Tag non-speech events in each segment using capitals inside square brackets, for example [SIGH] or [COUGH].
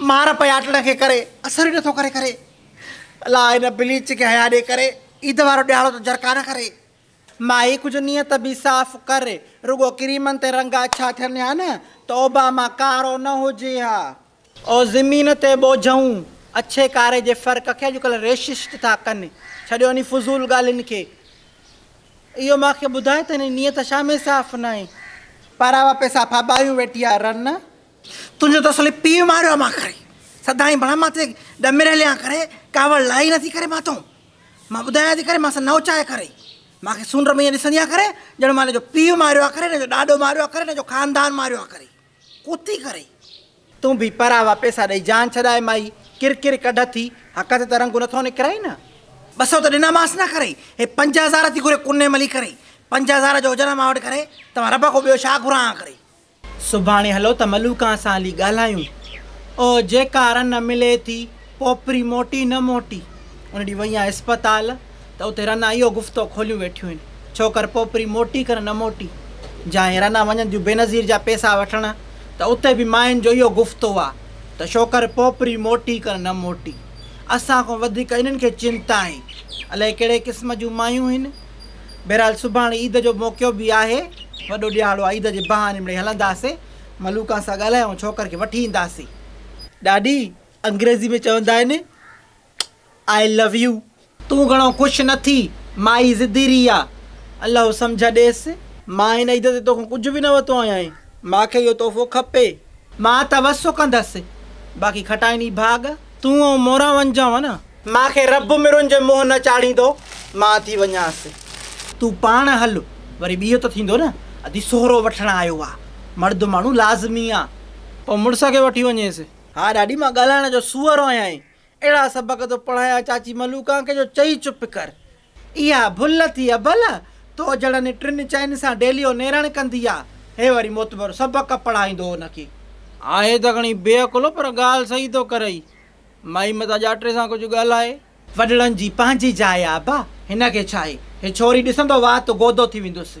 मार पयाटण खे करे, असर ई नथो करे करे। अलाह हिन ब्लीच खे हया ॾे करे ईद वारो ॾियारो त जरका न करे। माई कुझु नियत बि साफ़ करे, रुगो क्रीमनि ते रंग अछा थियनि हा न त ओबामा कारो न हुजे हा। ओ ज़मीन ते ॿोझूं अछे कारे जे फ़र्क़ खे अॼुकल्ह रेशिस्ट था कनि। छॾियो नी फज़ूल ॻाल्हियुनि खे। इहो मूंखे ॿुधाए त हिन नियत छा में साफ़ न आहे पैसा फाॿायूं वेठी आहे रन। तुंहिंजो त असली पीउ मारियो आहे करे। सदाई भला माँ ते ॾमिरे हलिया करे, कावड़ लाई नथी करे माँ तूं माँ ॿुधायां थी करे, माँ सां नवचाए करे। मूंखे सुंड में ईअं ॾिसंदी आहे करे ॼण माँ हिनजो पीउ मारियो आहे करे हिनजो ॾाॾो मारियो करे हिनजो ख़ानदान मारियो आहे करे। कोती करे। तूं बि परावा पैसा ॾेई जान छॾाए माई किर किर कढ थी। हक़ ते त रंग नथो निकिरई न। ॿ सौ त ॾिनामांसि न करे। हे पंज हज़ार थी घुरे कुने मली करे। पंज हज़ार जो हुजनि माँ वटि करे, तव्हां रब खां ॿियो छा घुरां करे। सुभाणे हलो त मलूका सां हली ॻाल्हायूं। ओ जेका रन मिले थी, पोपरी मोटी न मोटी। उन ॾींहुं वई आहियाँ इस्पताल, त उते रना इहो गुफ़्तो खोलियूं वेठियूं आहिनि। छो पोपरी मोटी कर न मोटी। जा हे रना वञनि थियूं बेनज़ीर जा पैसा वठण, त उते बि मायुनि जो इहो गुफ़्तो आहे त छोकर पोपरी मोटी कर न मोटी। असां खां वधीक इन्हनि खे चिंता आहे। अलाए कहिड़े क़िस्म जूं मायूं आहिनि? बहरहाल सुभाणे ईद जो मौक़ो बि आहे। वॾो ॾियारो आहे ईद जे बहाने मिड़े हलंदासीं, मलूका सां ॻाल्हायूं छोकर खे वठी ईंदासीं। अंग्रेज़ी में चवंदा आई लव यू तूं घणो ख़ुशि न थी, माई ज़िदीरी आहे अलाह सम्झ ॾेसि, माँ हिन ईद ते तोखां कुझु बि न वरितो आहियाँ। मूंखे इहो तोहफ़ो खपे। माँ त वसो कंदसि। बाक़ी खटाइणी भाग, तूं ऐं मोरा न? मूंखे रब मिरुनि जे मुंहुं न चाढ़ींदो। माँ थी वञासि। तूं पाण हल। वरी ॿियो त थींदो न। अधी सोहरो वठणु आयो आहे मर्द माण्हू लाज़मी आहे पोइ मुड़ुस खे वठी वञेसि हा ॾाढी माँ ॻाल्हाइण जो सूअर आहियाँ अहिड़ा सबक़ थो पढ़ाया चाची मलूका खे जो चई चुप कर। इहा भुल थी आहे भला। तो जड़नि टिनि चइनि सां डेली जो नेरण कंदी आहे हे वरी मोतबर सबक़ पढ़ाईंदो हुनखे आहे त घणी बेअकुलो पर ॻाल्हि सही थो करई। माई मता ॼाटे सां कुझु ॻाल्हाए। वॾड़नि जी पंहिंजी जाइ आहे बा हिन खे छा आहे हे छोरी ॾिसंदो वाह त गोदो थी वेंदुसि।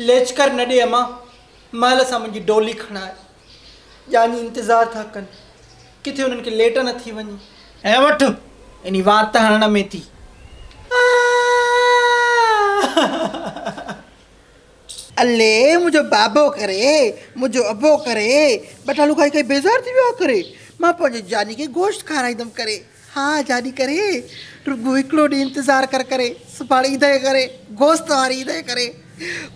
लेचकर न ॾे अम्मा महिल सां मुंहिंजी डोली खणाए ॼाणी इंतज़ारु था कनि किथे हुननि खे लेट न थी वञे ऐं वठि इन वात हणण में थी। अले मुंहिंजो बाबो करे मुंहिंजो अबो करे बटालू खाई खाई बेज़ार थी वियो आहे करे। माँ पंहिंजे जानी खे गोश्त खाराईंदमि करे। हा जानी करे रुगो हिकिड़ो ॾींहुं इंतज़ारु कर करे सुभाणे ईंदे करे गोश्त वारी ईंदे करे।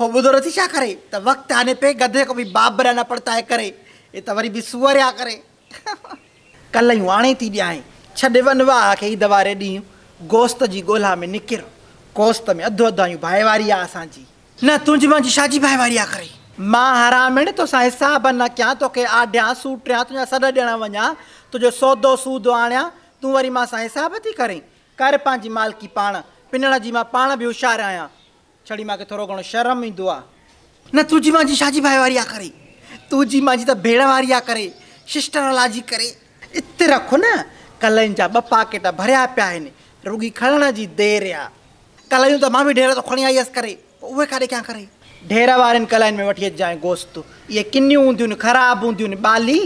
हो ॿुधो नथी छा करे? त वक़्तु आने पे गधे को बि बाप बनाना पड़ता है करे। हे त वरी बि सुअरिया करे। [LAUGHS] कल्ह ई हाणे थी ॾियाँ छॾे वञ वाह खे ईद वारे ॾींहुं। गोश्त जी ॻोल्हा में निकिर। कोस्त में अधु अधु आहियूं भाईवारी आहे असांजी। न, तुंहिंजी मुंहिंजी छाजी भाईवारी आहे करे। माँ हरामिण तोसां हिसाब न कयां, तोखे आॾियाँ सूटियाँ तुंहिंजा सॾ ॾियणु वञा। तुंहिंजो सौदो, सूदो आणियाँ। तूं वरी माँ सां हिसाब थी करे। कर पंहिंजी मालकी पाण। पिनण जी माँ पाण बि होशियारु आहियाँ। छड़ी मूंखे थोरो घणो शर्म ईंदो आहे न तुंहिंजी मुंहिंजी छाजी भाईवारी आहे करे तुंहिंजी मुंहिंजी त भेण वारी आहे करे, सिस्टर लाजी करे। इते रखो न कलनि जा ॿ पाकेट भरिया पिया आहिनि, रुगी खणण जी देरि आहे कलायूं त माँ बि ढेर थो खणी आई हुअसि करे उहे काॾे कयां करे? ढेर वारनि कलाइनि में वठी अचिजांइ गोश्त। इहे किनियूं हूंदियूं आहिनि, ख़राबु ॿाली।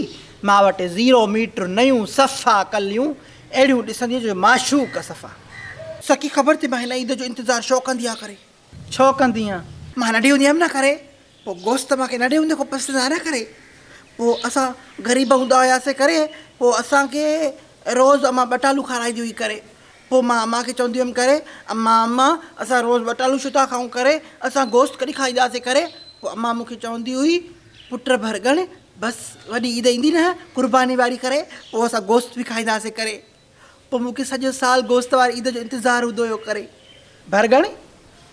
माँ वटि ज़ीरो मीटर नयूं सफ़ा कलियूं, अहिड़ियूं ॾिसंदियूं जो माशूक सफ़ा। सकी ख़बर थी माँ हिन ईद जो इंतज़ारु आहे करे? छो कंदी आहियाँ माँ नंढी हूंदी हुयमि न करे पोइ गोश्त मूंखे नंढे हूंदे खां पसंदि आहे न करे। पोइ असां ग़रीब हूंदा हुआसीं करे पोइ असांखे रोज़ु अमां बटालू खाराईंदी हुई करे। पोइ माँ अम्मा खे चवंदी हुअमि करे, अम्मा अम्मा, असां रोज़ु बटालू छो खाऊं, करे, असां गोश्त कॾहिं खाईंदासीं, करे। पोइ अम्मा मूंखे चवंदी हुई, पुट भरगण, बसि वॾी ईद ईंदी न, क़ुर्बानी वारी करे पोइ असां गोश्त बि खाईंदासीं, करे। पोइ मूंखे सॼो साल गोश्त वारी ईद जो इंतज़ारु हूंदो हुयो, करे। भरगण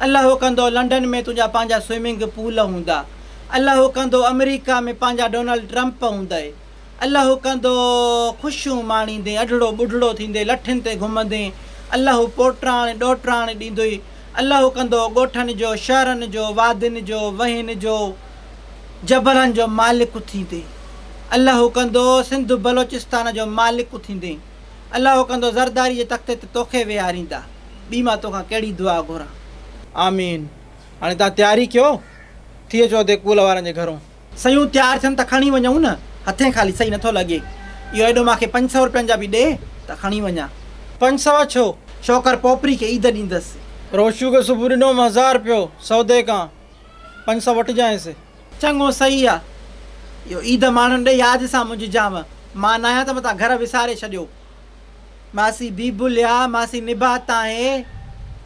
अलाह कंदो लंडन में तुंहिंजा पंहिंजा स्विमिंग पूल हूंदा। अलाह कंदो अमेरिका में पंहिंजा डोनाल्ड ट्रंप हूंदई अलाह कंदो ख़ुशियूं माणींदे, अढड़ो ॿुढड़ो थींदे लठियुनि ते घुमंदे। अलाह पोटराण ॾोटराण ॾींदुई। अलाह कंदो ॻोठनि जो, शहरनि जो वादियुनि जो, वहिनि जो जबलनि जो मालिक थींदे। अलाह कंदो सिंध बलोचिस्तान जो मालिक थींदे। अलाह कंदो ज़रदारी जे तख़्ते तोखे विहारींदा। ॿी तोखां कहिड़ी दुआ घुरां? आमीन। हाणे तव्हां तयारी कयो? थी अचो हुते कूल वारनि जे घरों। सयूं तयारु थियनि त खणी वञूं न। हथे ख़ाली सही नथो लॻे। इहो एॾो मूंखे पंज सौ रुपयनि जा बि ॾे, त खणी वञा। पंज सौ छो छोकर पोपरी खे ईद ॾींदसि। रोशू खे सुबुह ॾिनो हज़ार रुपियो, सौदे खां। पंज सौ वठिजांइसि चङो सही आहे इहो ईद माण्हुनि ॾे यादि सां मुंहिंजी जाम। माँ न आहियाँ त घर विसारे छॾियो। मासी बीबुल आहे मासी निभाता आहे।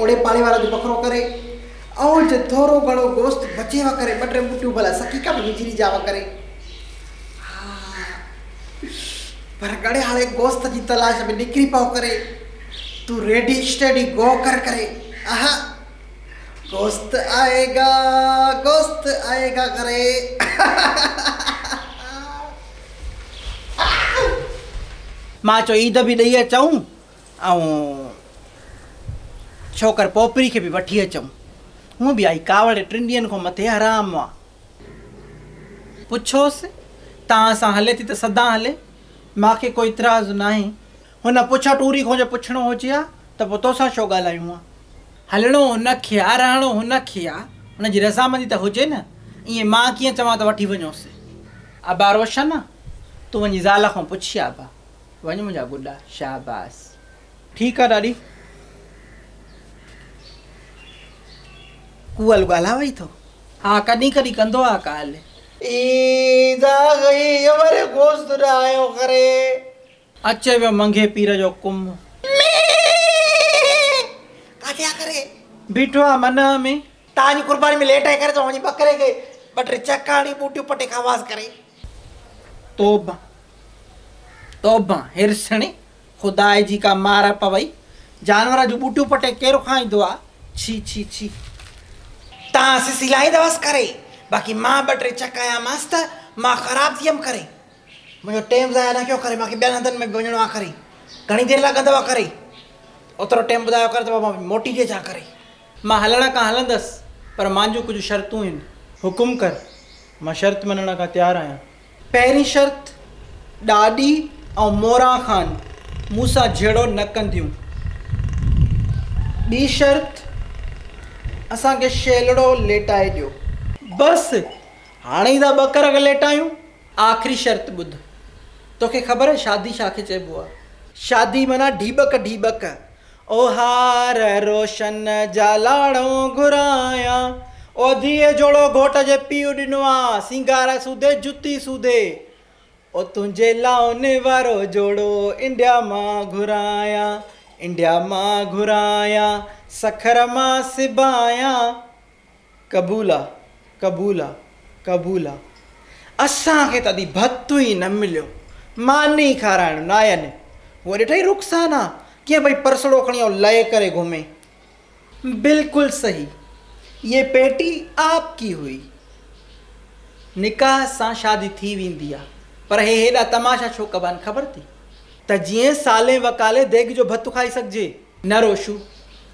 ओड़े पाड़े वारा जो बखरो करे ऐं जे थोरो घणो गोश्त बचेव करे ॿ टे भला सकी का बि ॾिजाव करे पर गड़े हाणे गोश्त जी तलाश में निकिरी पियो करे तू रेडी स्टेडी गो कर करे आहा गोश्त आएगा गोश्त आएगा करे माँ चयो ईद बि ॾेई अचूं ऐं छोकर पोपरी खे बि वठी अचूं हूअं बि आई कावड़ टिनि ॾींहंनि खां मथे आराम आहे पुछोसि तव्हां हले थी त सदा हले। मूंखे कोई इतराज़ु न आहे हुन पुछा टूरी खां जे पुछणो हुजे हा त पोइ तोसां छो ॻाल्हायूं आहे हलणो हुनखे आहे रहणो हुनखे आहे हुनजी रज़ामंदी त हुजे न। ईअं माँ कीअं चवां त वठी वञोसि। अबा रोशन आहे तूं वञी ज़ाल खां पुछी अबा वञ मुंहिंजा गुॾा शाबास। ठीकु आहे कुअल ॻाल्हाए थो हा कॾहिं कॾहिं कंदो आहे काल करे। अचे वियो मंगे पीर जो कुम। करे। बीठो आहे मन में। तव्हांजी कुर्बानी में लेट आहे करे तो वञी बकरे खे ॿ टे चकाणी बूटियूं पटे खां आवाज़ करे। तोबा। तोबा हिरसणी। ख़ुदा जी का मार पवई। जानवर जूं बूटियूं पटे केरु खाईंदो आहे छी छी छी तव्हां सिलाई दवस करे। बाक़ी माँ टे चकाया मांसि त माँ ख़राबु थी हुयमि करे। मुंहिंजो टाइम ज़ाया न कयो करे? मूंखे ॿियनि में बि वञिणो करे। घणी देरि लॻंदव करे। ओतिरो टाइम ॿुधायो करे त माँ मोटी ॾिए छा करे। माँ हलण खां हलंदसि? पर मुंहिंजूं कुझु शर्तूं आहिनि हुकुम कर। माँ शर्त मञण खां तयारु आहियाँ पहिरीं शर्त ॾाॾी ऐं मोरा ख़ान। मूंसां जहिड़ो न कंदियूं ॿी शर्त असांखे छेलड़ो लेटाए ॾियो। बसि, हाणे ई था ॿ खे लेटायूं। आख़िरी शर्त ॿुध। तोखे ख़बर आहे, शादी छाखे चइबो आहे। शादी माना ढीबक ढीबक। ओ हार रोशन जा लाड़ो घुरायां। ओ धीअ जोड़ो घोट जे पीउ ॾिनो आहे। सिंगार सूधे, जुती सूधे। ओ तुंहिंजे लाउन वारो जोड़ो इंडिया माँ घुरायां। इंडिया माँ घुरायां। सखर माँ सिबायां कबूला, क़बूल क़बूल। असांखे तॾहिं भतु ई न मिलियो। मानी खाराइणु नायनि। उहो ॾिठई रुखसान कीअं भई परसड़ो खणी ऐं लहे करे घुमे? बिल्कुलु सही। ये पेटी आपकी हुई। निकाह सां शादी थी आहे पर हे हेॾा तमाशा छो कबा आहिनि ख़बर थी? त जीअं साले वकाले देग जो भतु खाई सघिजे, न रोशू।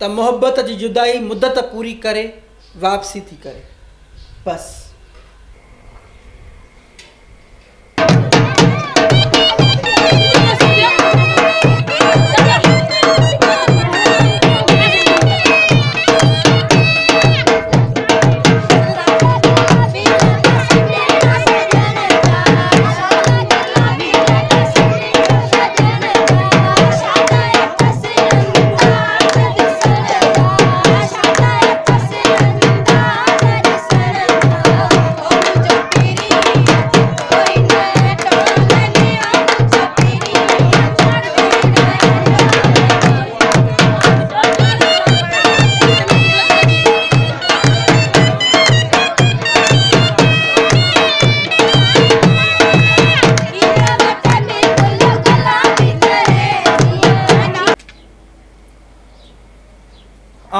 त मुहबत जी जुदाई मुदत पूरी करे वापसी थी करे। बसि।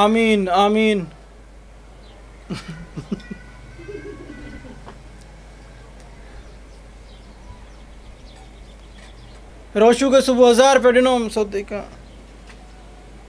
आमीन आमीन रोशू के सुबह हज़ार पेडिनोम सौदे खां